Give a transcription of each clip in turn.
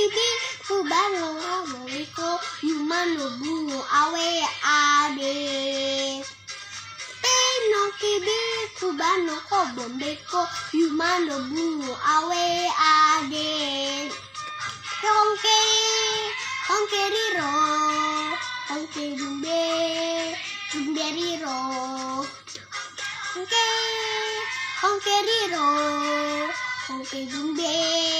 bibi kubano mariko yumano bunu awe ade. Teno kibi subano ko bombeko yumano bunu awe ade. Ronke ronke riro ronke jumbe jumbe riro. Ronke ronke riro ronke jumbe.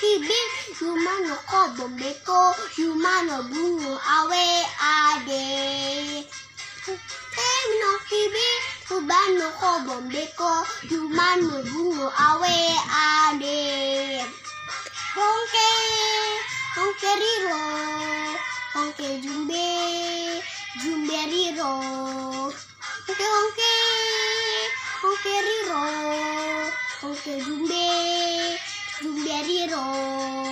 Kibi yumano ko bombe ko yumano bungo awe ade. Hey, no kibi Kubano ko bombe ko Yumano bungo awe ade. Honke Honke riro Honke jumbe Jumbe riro. Honke honke Honke riro Honke jumbe let it all.